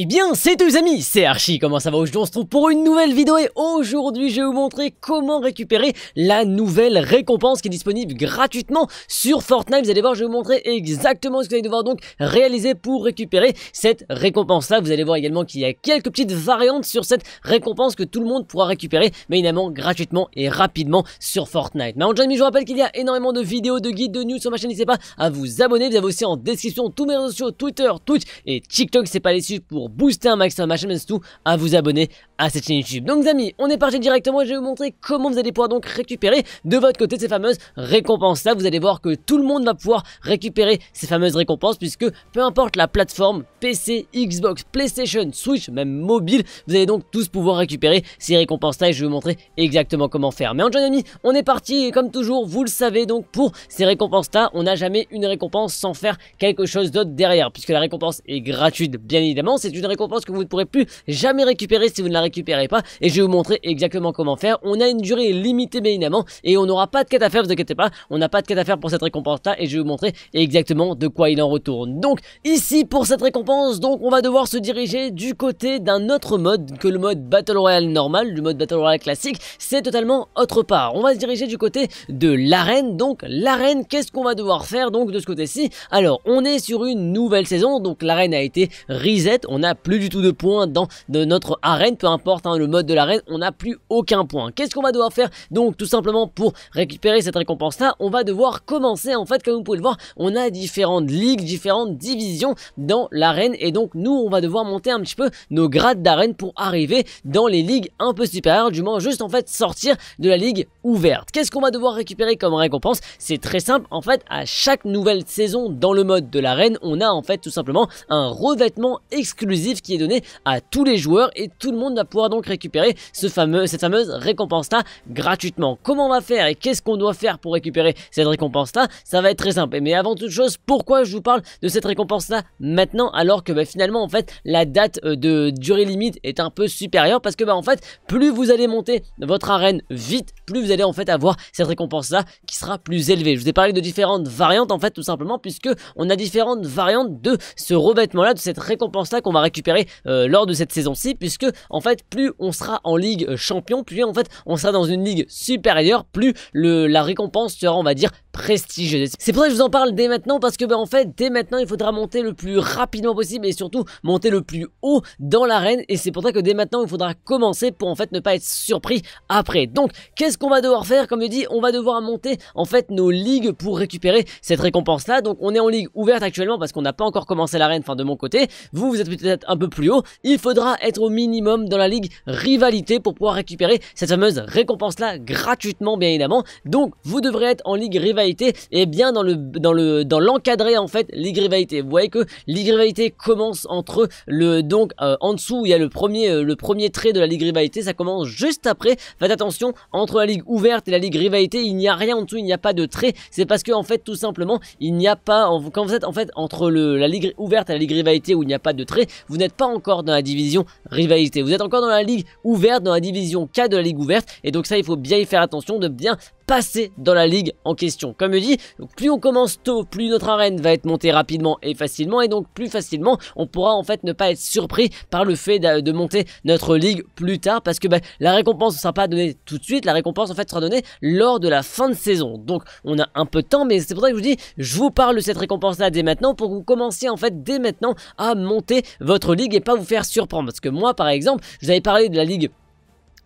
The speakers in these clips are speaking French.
Eh bien, c'est tous amis, c'est Archie, comment ça va aujourd'hui? On se trouve pour une nouvelle vidéo et aujourd'hui je vais vous montrer comment récupérer la nouvelle récompense qui est disponible gratuitement sur Fortnite. Vous allez voir, je vais vous montrer exactement ce que vous allez devoir donc réaliser pour récupérer cette récompense là. Vous allez voir également qu'il y a quelques petites variantes sur cette récompense que tout le monde pourra récupérer, mais évidemment gratuitement et rapidement sur Fortnite. Mais en déjà je vous rappelle qu'il y a énormément de vidéos, de guides, de news sur ma chaîne, n'hésitez pas à vous abonner. Vous avez aussi en description tous mes réseaux sociaux, Twitter, Twitch et TikTok, c'est pas les suivre booster un maximum ma chaîne, tout à vous abonner à cette chaîne YouTube. Donc les amis, on est parti directement et je vais vous montrer comment vous allez pouvoir donc récupérer de votre côté ces fameuses récompenses là. Vous allez voir que tout le monde va pouvoir récupérer ces fameuses récompenses puisque peu importe la plateforme, PC, Xbox, PlayStation, Switch, même mobile, vous allez donc tous pouvoir récupérer ces récompenses là et je vais vous montrer exactement comment faire. Mais en les amis, on est parti et comme toujours, vous le savez donc pour ces récompenses là, on n'a jamais une récompense sans faire quelque chose d'autre derrière puisque la récompense est gratuite bien évidemment, c'est une récompense que vous ne pourrez plus jamais récupérer si vous ne la récupérez pas. Et je vais vous montrer exactement comment faire. On a une durée limitée bien évidemment et on n'aura pas de quête à faire, vous inquiétez pas, on n'a pas de quête à faire pour cette récompense là et je vais vous montrer exactement de quoi il en retourne. Donc ici pour cette récompense, donc on va devoir se diriger du côté d'un autre mode que le mode Battle Royale normal, du mode Battle Royale classique, c'est totalement autre part. On va se diriger du côté de l'arène, donc l'arène, qu'est-ce qu'on va devoir faire donc de ce côté-ci? Alors on est sur une nouvelle saison, donc l'arène a été reset, on n'a plus du tout de points dans notre arène, peu importe hein, le mode de l'arène, on n'a plus aucun point. Qu'est-ce qu'on va devoir faire Donc tout simplement pour récupérer cette récompense là, on va devoir commencer en fait comme vous pouvez le voir, on a différentes ligues, différentes divisions dans l'arène et donc nous on va devoir monter un petit peu nos grades d'arène pour arriver dans les ligues un peu supérieures, du moins juste en fait sortir de la ligue ouverte. Qu'est-ce qu'on va devoir récupérer comme récompense? C'est très simple, en fait à chaque nouvelle saison dans le mode de l'arène, on a en fait tout simplement un revêtement exclusif qui est donné à tous les joueurs et tout le monde va pouvoir donc récupérer ce fameux, cette fameuse récompense là gratuitement. Comment on va faire et qu'est-ce qu'on doit faire pour récupérer cette récompense là Ça va être très simple. Mais avant toute chose, pourquoi je vous parle de cette récompense là maintenant alors que bah, finalement en fait la date euh, de durée limite est un peu supérieure parce que bah en fait plus vous allez monter votre arène vite, plus vous allez en fait avoir cette récompense là qui sera plus élevée. Je vous ai parlé de différentes variantes en fait tout simplement puisque on a différentes variantes de ce revêtement là, de cette récompense là qu'on va récupérer euh, lors de cette saison-ci, puisque en fait plus on sera en ligue euh, champion, plus en fait on sera dans une ligue supérieure, plus le, la récompense sera on va dire prestigieuse. C'est pour ça que je vous en parle dès maintenant, parce que ben, en fait dès maintenant il faudra monter le plus rapidement possible et surtout monter le plus haut dans l'arène, et c'est pour ça que dès maintenant il faudra commencer pour en fait ne pas être surpris après. Donc qu'est-ce qu'on va devoir faire? Comme je dis, on va devoir monter en fait nos ligues pour récupérer cette récompense là. Donc on est en ligue ouverte actuellement parce qu'on n'a pas encore commencé l'arène, enfin de mon côté. Vous, vous êtes peut-être un peu plus haut. Il faudra être au minimum dans la ligue rivalité pour pouvoir récupérer cette fameuse récompense là gratuitement bien évidemment. Donc vous devrez être en ligue rivalité et bien dans le dans le dans l'encadré en fait ligue rivalité. Vous voyez que ligue rivalité commence entre le donc euh, en dessous il y a le premier euh, le premier trait de la ligue rivalité, ça commence juste après. Faites attention entre la ligue ouverte et la ligue rivalité, il n'y a rien en dessous, il n'y a pas de trait. C'est parce que en fait tout simplement il n'y a pas quand vous êtes en fait entre le la ligue ouverte et la ligue rivalité où il n'y a pas de trait, vous n'êtes pas encore dans la division rivalité. Vous êtes encore dans la ligue ouverte, dans la division K de la ligue ouverte. Et donc ça, il faut bien y faire attention de bien passer dans la ligue en question. Comme je dis, plus on commence tôt, plus notre arène va être montée rapidement et facilement et donc plus facilement on pourra en fait ne pas être surpris par le fait de, monter notre ligue plus tard parce que bah, la récompense ne sera pas donnée tout de suite, la récompense en fait sera donnée lors de la fin de saison. Donc on a un peu de temps mais c'est pour ça que je vous dis, je vous parle de cette récompense là dès maintenant pour que vous commenciez en fait dès maintenant à monter votre ligue et pas vous faire surprendre parce que moi par exemple, je vous avais parlé de la ligue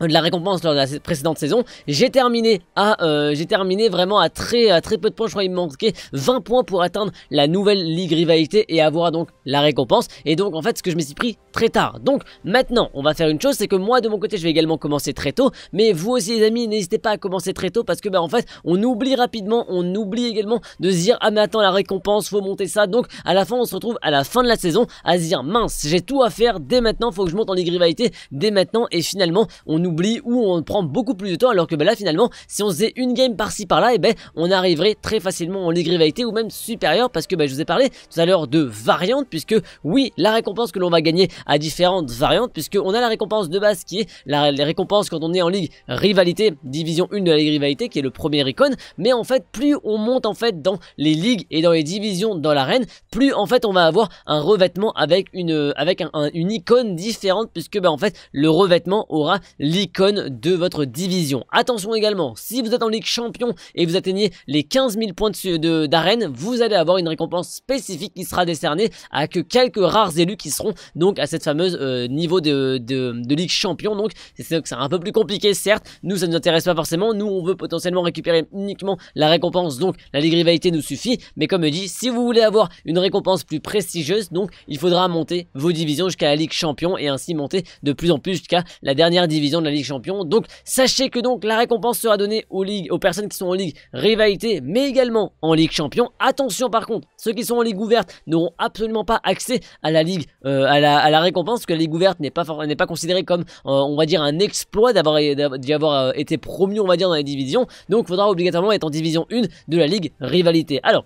de la récompense lors de la précédente saison. J'ai terminé à, euh, j'ai terminé vraiment à très, à très peu de points. Je crois qu'il me manquait 20 points pour atteindre la nouvelle ligue rivalité et avoir donc la récompense. Et donc en fait, ce que je me suis pris très tard. Donc maintenant, on va faire une chose, c'est que moi de mon côté, je vais également commencer très tôt. Mais vous aussi les amis, n'hésitez pas à commencer très tôt parce que bah en fait, on oublie rapidement, on oublie également de se dire ah mais attends la récompense, faut monter ça. Donc à la fin, on se retrouve à la fin de la saison à se dire mince, j'ai tout à faire dès maintenant, faut que je monte en ligue rivalité dès maintenant et finalement on oublie ou on prend beaucoup plus de temps alors que bah, là finalement si on faisait une game par-ci par-là et eh ben on arriverait très facilement en ligue rivalité ou même supérieur parce que bah, je vous ai parlé tout à l'heure de variantes puisque oui la récompense que l'on va gagner a différentes variantes puisque on a la récompense de base qui est la, les récompenses quand on est en ligue rivalité division 1 de la ligue rivalité qui est le premier icône. Mais en fait plus on monte en fait dans les ligues et dans les divisions dans l'arène plus en fait on va avoir un revêtement avec une avec une icône différente puisque bah en fait le revêtement aura l'icône de votre division. Attention également si vous êtes en ligue champion et vous atteignez les 15 000 points d'arène vous allez avoir une récompense spécifique qui sera décernée à que quelques rares élus qui seront donc à cette fameuse euh, niveau de, de, ligue champion donc c'est un peu plus compliqué certes. Nous ça ne nous intéresse pas forcément. Nous on veut potentiellement récupérer uniquement la récompense. Donc la ligue rivalité nous suffit. Mais comme dit si vous voulez avoir une récompense plus prestigieuse donc il faudra monter vos divisions jusqu'à la ligue champion et ainsi monter de plus en plus jusqu'à la dernière division la ligue champion donc sachez que donc la récompense sera donnée aux ligues aux personnes qui sont en ligue rivalité mais également en ligue champion. Attention par contre ceux qui sont en ligue ouverte n'auront absolument pas accès à la ligue euh, à, la, récompense parce que la ligue ouverte n'est pas n'est considérée comme euh, on va dire un exploit d'avoir d'y avoir euh, été promu on va dire dans les divisions. Donc il faudra obligatoirement être en division 1 de la ligue rivalité. Alors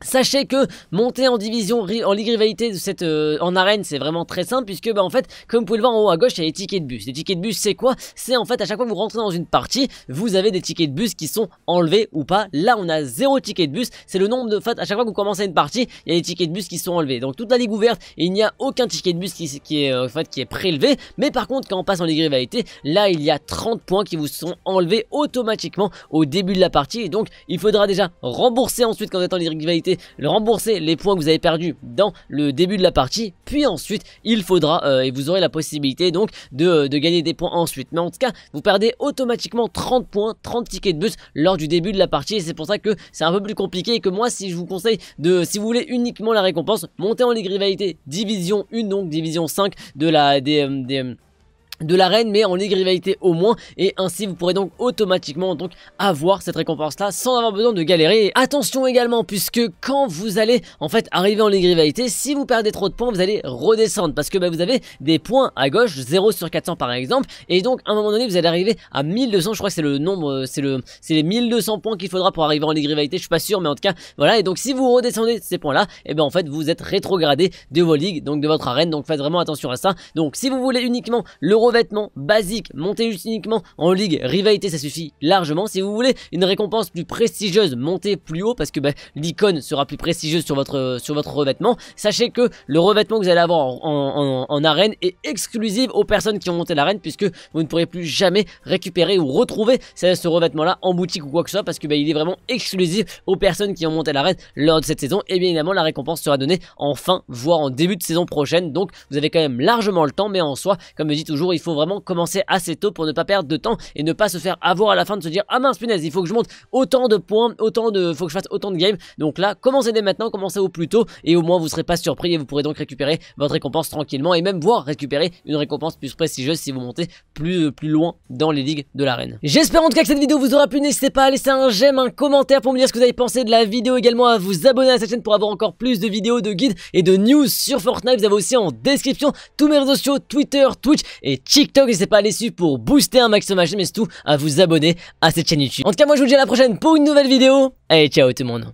Sachez que monter en division en ligue rivalité euh, en arène c'est vraiment très simple puisque bah en fait comme vous pouvez le voir en haut à gauche il y a les tickets de bus. Les tickets de bus c'est quoi? C'est en fait à chaque fois que vous rentrez dans une partie vous avez des tickets de bus qui sont enlevés ou pas. Là on a zéro ticket de bus c'est le nombre de fait à chaque fois que vous commencez une partie il y a des tickets de bus qui sont enlevés. Donc toute la ligue ouverte il n'y a aucun ticket de bus qui, est euh, qui est prélevé mais par contre quand on passe en ligue rivalité là il y a 30 points qui vous sont enlevés automatiquement au début de la partie et donc il faudra déjà rembourser ensuite quand vous êtes en ligue rivalité le rembourser les points que vous avez perdus dans le début de la partie, puis ensuite il faudra euh, et vous aurez la possibilité donc de, de, gagner des points ensuite. Mais en tout cas, vous perdez automatiquement 30 points, 30 tickets de bus lors du début de la partie et c'est pour ça que c'est un peu plus compliqué que moi si je vous conseille de, si vous voulez uniquement la récompense, montez en Ligue Division 1 donc Division 5 de la des, euh, des de l'arène mais en ligue rivalité au moins. Et ainsi vous pourrez donc automatiquement donc avoir cette récompense là sans avoir besoin de galérer. Attention également puisque quand vous allez en fait arriver en ligue rivalité si vous perdez trop de points vous allez redescendre. Parce que bah, vous avez des points à gauche 0 sur 400 par exemple. Et donc à un moment donné vous allez arriver à 1200 je crois que c'est le nombre euh, c'est le c'est les 1200 points qu'il faudra pour arriver en ligue rivalité je suis pas sûr mais en tout cas voilà. Et donc si vous redescendez ces points là et eh ben en fait vous êtes rétrogradé de vos ligues donc de votre arène. Donc faites vraiment attention à ça. Donc si vous voulez uniquement l'euro revêtement basique, juste uniquement en ligue rivalité, ça suffit largement. Si vous voulez une récompense plus prestigieuse, montez plus haut parce que bah, l'icône sera plus prestigieuse sur votre, revêtement. Sachez que le revêtement que vous allez avoir en, arène est exclusive aux personnes qui ont monté l'arène puisque vous ne pourrez plus jamais récupérer ou retrouver ce revêtement là en boutique ou quoi que ce soit parce que bah, il est vraiment exclusif aux personnes qui ont monté l'arène lors de cette saison et bien évidemment la récompense sera donnée en fin voire en début de saison prochaine donc vous avez quand même largement le temps mais en soi comme je dis toujours il faut vraiment commencer assez tôt pour ne pas perdre de temps et ne pas se faire avoir à la fin de se dire ah mince punaise il faut que je monte autant de points, autant de, faut que je fasse autant de games. Donc là, commencez dès maintenant, commencez au plus tôt et au moins vous serez pas surpris et vous pourrez donc récupérer votre récompense tranquillement et même voir récupérer une récompense plus prestigieuse si vous montez plus, plus loin dans les ligues de l'arène. J'espère en tout cas que cette vidéo vous aura plu, n'hésitez pas à laisser un j'aime, un commentaire pour me dire ce que vous avez pensé de la vidéo, également à vous abonner à cette chaîne pour avoir encore plus de vidéos, de guides et de news sur Fortnite. Vous avez aussi en description tous mes réseaux sociaux, Twitter, Twitch et TikTok n'hésitez pas à les pour booster un maximum, mais tout à vous abonner à cette chaîne YouTube. En tout cas, moi je vous dis à la prochaine pour une nouvelle vidéo. Allez, ciao tout le monde.